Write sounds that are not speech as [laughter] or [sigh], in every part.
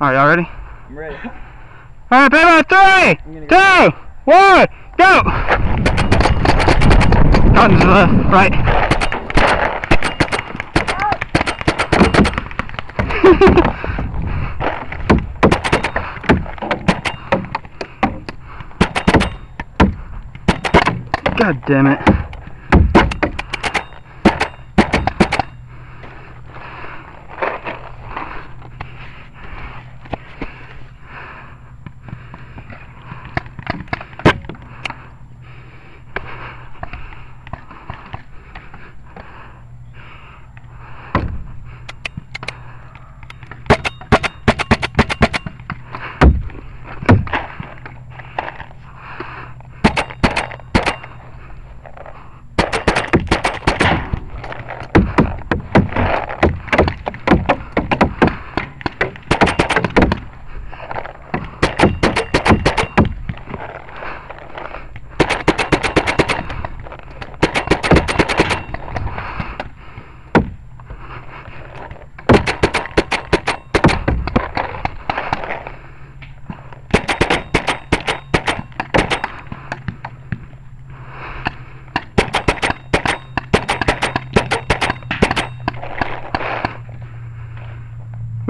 Alright, y'all ready? I'm ready. Alright, baby, three, gonna two, one, go! Cotton to the right. [laughs] God damn it.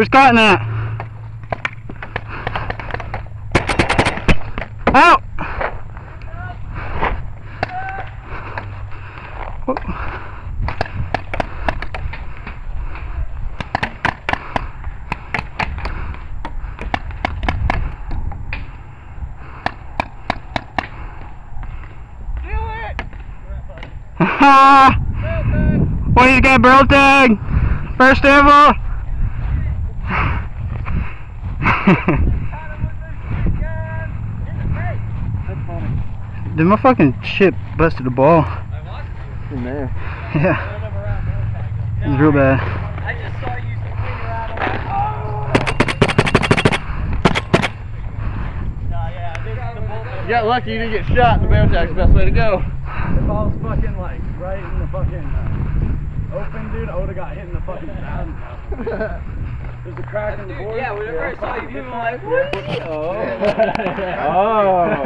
Where's Cotton at? Out! Ha! [laughs] What do you got, barrel tag? First ever? That's funny. Dude, my fucking ship busted a ball. In there. Yeah, it was real bad. I just saw you swing around. No, yeah, this is the bullpen. You got lucky you didn't get shot. The barrel tag's the best way to go. If I was fucking like right in the fucking uh, open, dude, I would have got hit in the fucking [laughs] side. There's a crack in the board. Yeah, whenever I saw you moving, I'm like, what? oh. [laughs] oh.